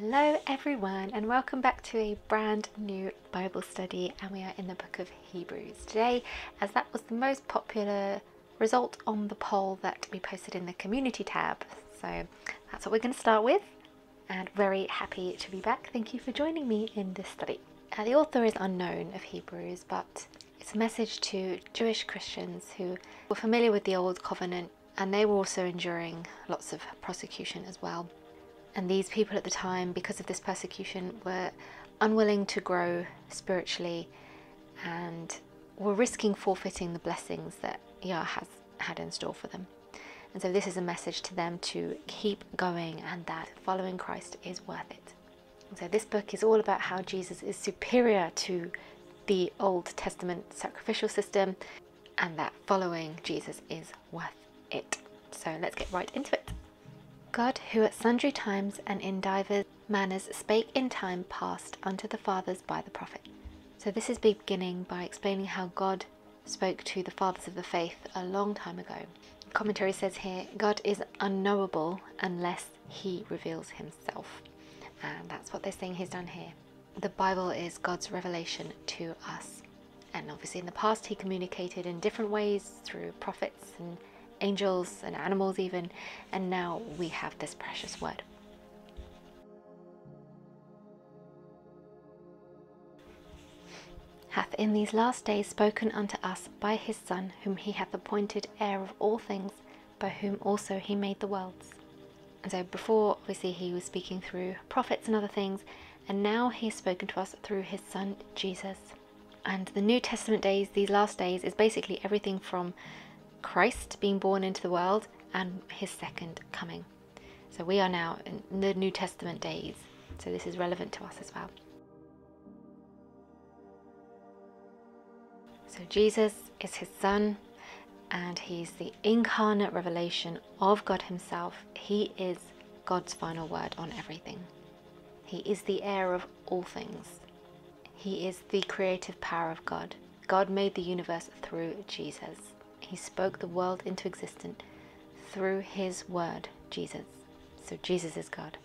Hello, everyone, and welcome back to a brand new Bible study. And we are in the book of Hebrews today, as that was the most popular result on the poll that we posted in the community tab. So that's what we're going to start with, and very happy to be back. Thank you for joining me in this study. Uh, the author is unknown of Hebrews, but it's a message to Jewish Christians who were familiar with the Old Covenant and they were also enduring lots of persecution as well. And these people at the time, because of this persecution, were unwilling to grow spiritually and were risking forfeiting the blessings that Yah has had in store for them. And so, this is a message to them to keep going and that following Christ is worth it. And so, this book is all about how Jesus is superior to the Old Testament sacrificial system and that following Jesus is worth it. So, let's get right into it. God, who at sundry times and in divers manners spake in time past unto the fathers by the prophet. So, this is beginning by explaining how God spoke to the fathers of the faith a long time ago. Commentary says here God is unknowable unless he reveals himself. And that's what they're saying he's done here. The Bible is God's revelation to us. And obviously, in the past, he communicated in different ways through prophets and angels and animals, even, and now we have this precious word. Hath in these last days spoken unto us by his Son, whom he hath appointed heir of all things, by whom also he made the worlds. And so, before obviously he was speaking through prophets and other things, and now he's spoken to us through his Son Jesus. And the New Testament days, these last days, is basically everything from Christ being born into the world and his second coming. So we are now in the New Testament days. So this is relevant to us as well. So Jesus is his son and he's the incarnate revelation of God himself. He is God's final word on everything. He is the heir of all things. He is the creative power of God. God made the universe through Jesus. He spoke the world into existence through his word, Jesus. So Jesus is God.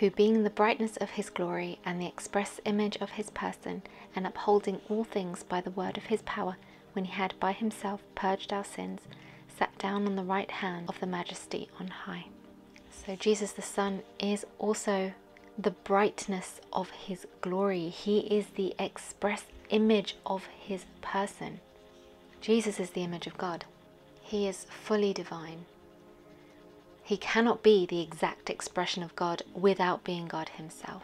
Who, being the brightness of his glory and the express image of his person, and upholding all things by the word of his power, when he had by himself purged our sins, sat down on the right hand of the majesty on high. So, Jesus the Son is also the brightness of his glory. He is the express image of his person. Jesus is the image of God. He is fully divine. He cannot be the exact expression of God without being God himself.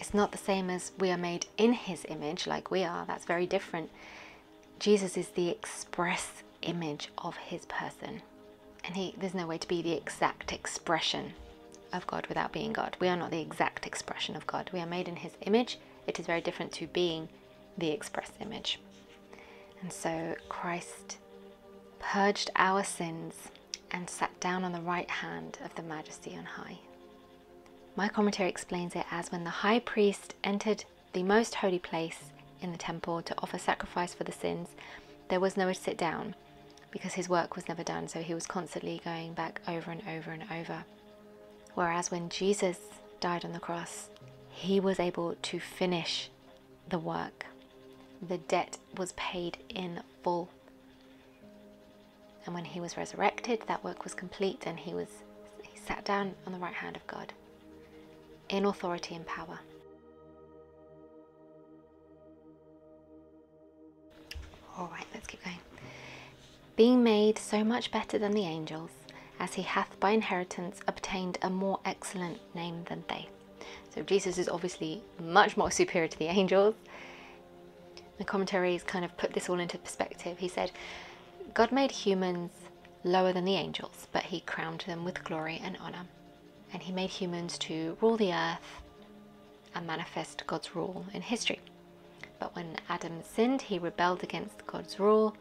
It's not the same as we are made in his image like we are. That's very different. Jesus is the express image of his person and he there's no way to be the exact expression of God without being God. We are not the exact expression of God. We are made in his image. It is very different to being the express image. And so Christ purged our sins and sat down on the right hand of the majesty on high. My commentary explains it as when the high priest entered the most holy place in the temple to offer sacrifice for the sins, there was nowhere to sit down because his work was never done, so he was constantly going back over and over and over. Whereas when Jesus died on the cross, he was able to finish the work. The debt was paid in full. And when he was resurrected, that work was complete and he was he sat down on the right hand of God in authority and power. All right, let's keep going being made so much better than the angels, as he hath by inheritance obtained a more excellent name than they. So Jesus is obviously much more superior to the angels. The commentaries kind of put this all into perspective. He said, God made humans lower than the angels, but he crowned them with glory and honor. And he made humans to rule the earth and manifest God's rule in history. But when Adam sinned, he rebelled against God's rule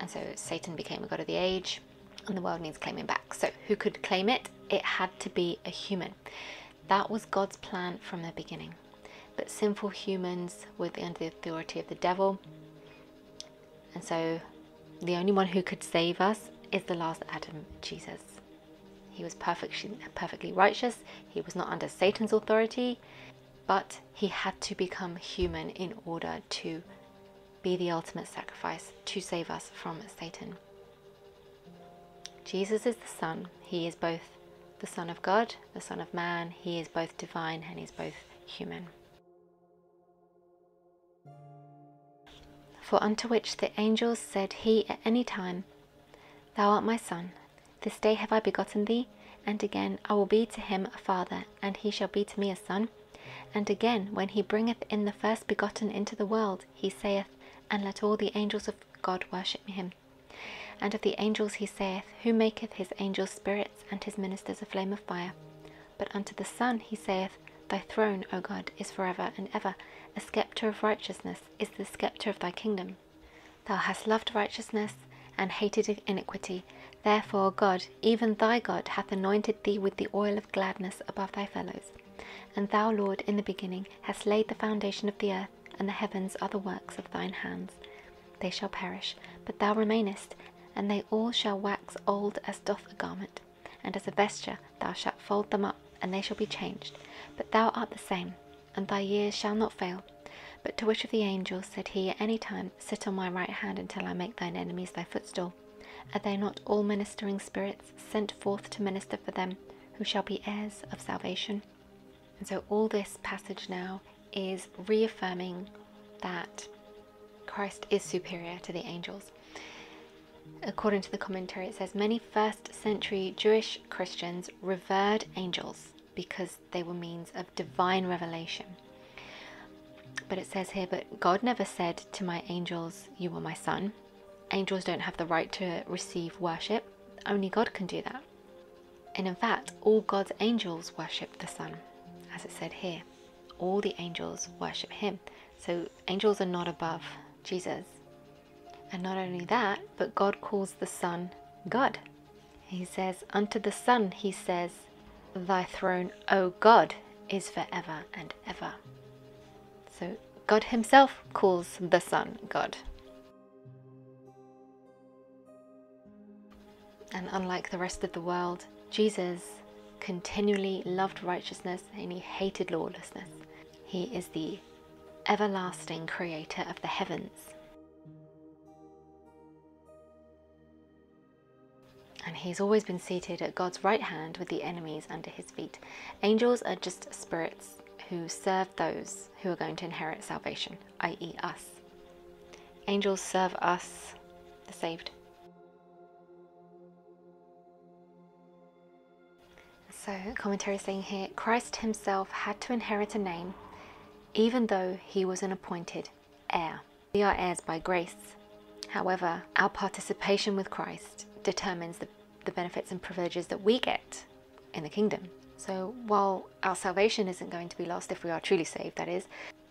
and so Satan became a god of the age, and the world needs claiming back. So, who could claim it? It had to be a human. That was God's plan from the beginning. But sinful humans were under the authority of the devil, And so the only one who could save us is the last Adam, Jesus. He was perfectly, perfectly righteous, he was not under Satan's authority, but he had to become human in order to be the ultimate sacrifice to save us from Satan. Jesus is the Son. He is both the Son of God, the Son of Man. He is both divine and he's both human. For unto which the angels said he at any time, Thou art my Son, this day have I begotten thee. And again, I will be to him a father, and he shall be to me a son. And again, when he bringeth in the first begotten into the world, he saith, And let all the angels of God worship him. And of the angels he saith, Who maketh his angels spirits, and his ministers a flame of fire? But unto the Son he saith, Thy throne, O God, is for ever and ever. A sceptre of righteousness is the sceptre of thy kingdom. Thou hast loved righteousness and hated iniquity. Therefore God, even thy God, hath anointed thee with the oil of gladness above thy fellows. And thou, Lord, in the beginning hast laid the foundation of the earth, and the heavens are the works of thine hands. They shall perish, but thou remainest, and they all shall wax old as doth a garment, and as a vesture thou shalt fold them up, and they shall be changed. But thou art the same, and thy years shall not fail. But to which of the angels said he at any time, Sit on my right hand until I make thine enemies thy footstool? Are they not all ministering spirits sent forth to minister for them who shall be heirs of salvation? And so all this passage now is reaffirming that Christ is superior to the angels. According to the commentary, it says many first century Jewish Christians revered angels because they were means of divine revelation. But it says here, but God never said to my angels, You are my son. Angels don't have the right to receive worship, only God can do that. And in fact, all God's angels worship the Son, as it said here. All the angels worship Him. So angels are not above Jesus. And not only that, but God calls the Son God. He says, Unto the Son, He says, Thy throne, O God, is forever and ever. So God Himself calls the Son God. And unlike the rest of the world, Jesus continually loved righteousness and He hated lawlessness. He is the everlasting creator of the heavens and he's always been seated at God's right hand with the enemies under his feet. Angels are just spirits who serve those who are going to inherit salvation, i.e., us. Angels serve us, the saved. So, commentary saying here Christ himself had to inherit a name, even though he was an appointed heir. We are heirs by grace. However, our participation with Christ determines the the benefits and privileges that we get in the kingdom. So while our salvation isn't going to be lost if we are truly saved, that is,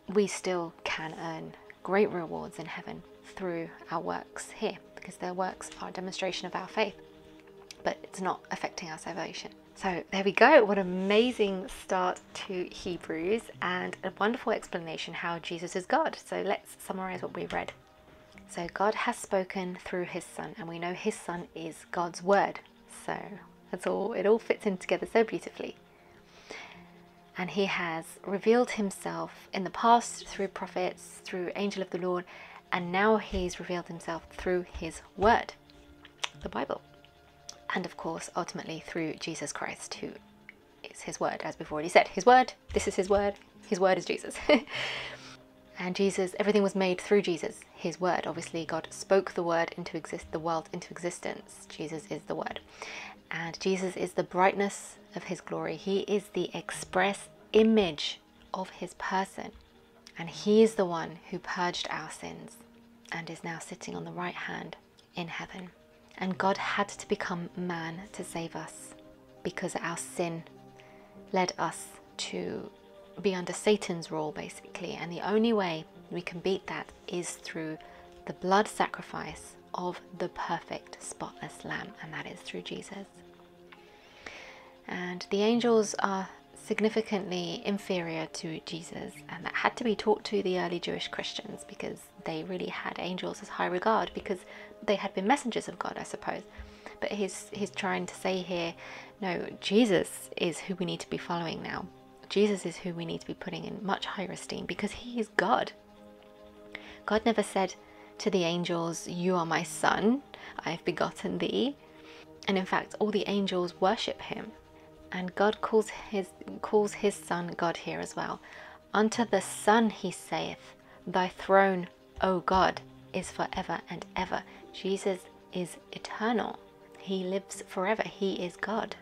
we still can earn great rewards in heaven through our works here because their works are a demonstration of our faith, but it's not affecting our salvation. So there we go. What an amazing start to Hebrews and a wonderful explanation how Jesus is God. So let's summarize what we read. So God has spoken through his son and we know his son is God's word. So that's all it all fits in together so beautifully. And he has revealed himself in the past through prophets, through angel of the Lord, and now he's revealed himself through his word, the Bible. And of course, ultimately through Jesus Christ, who is his word, as we've already said. His word, this is his word, his word is Jesus. And Jesus, everything was made through Jesus, his word. Obviously, God spoke the word into exist the world into existence. Jesus is the word. And Jesus is the brightness of his glory. He is the express image of his person. And he is the one who purged our sins and is now sitting on the right hand in heaven. And God had to become man to save us because our sin led us to be under Satan's rule, basically. And the only way we can beat that is through the blood sacrifice of the perfect, spotless Lamb, and that is through Jesus. And the angels are significantly inferior to Jesus, and that had to be taught to the early Jewish Christians because they really had angels as high regard because they had been messengers of God, I suppose. But he's he's trying to say here, no, Jesus is who we need to be following now. Jesus is who we need to be putting in much higher esteem because he is God. God never said to the angels, You are my son, I have begotten thee. And in fact, all the angels worship him. And God calls his calls his son God here as well. Unto the Son he saith, Thy throne, O God, is forever and ever. Jesus is eternal. He lives forever. He is God.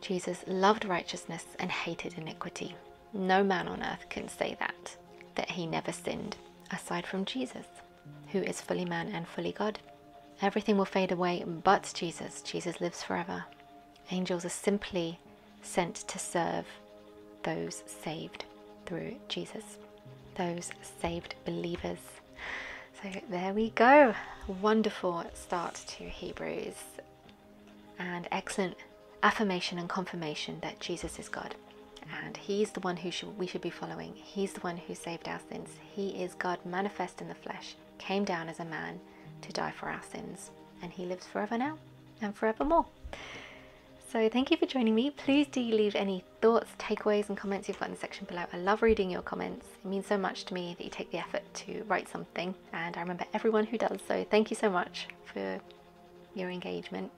Jesus loved righteousness and hated iniquity. No man on earth can say that, that he never sinned, aside from Jesus, who is fully man and fully God. Everything will fade away but Jesus. Jesus lives forever. Angels are simply sent to serve those saved through Jesus, those saved believers. So there we go. Wonderful start to Hebrews and excellent affirmation and confirmation that Jesus is God and he's the one who should, we should be following. He's the one who saved our sins. He is God manifest in the flesh, came down as a man to die for our sins, and he lives forever now and forevermore. So thank you for joining me. Please do leave any thoughts, takeaways, and comments you've got in the section below. I love reading your comments. It means so much to me that you take the effort to write something, and I remember everyone who does. So thank you so much for your engagement.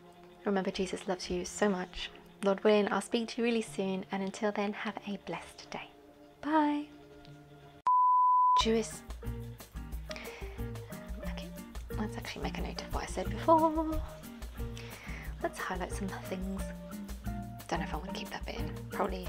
Remember, Jesus loves you so much. Lord willing, I'll speak to you really soon, and until then, have a blessed day. Bye. Jewish. Okay, let's actually make a note of what I said before. Let's highlight some things. Don't know if I want to keep that bit in. Probably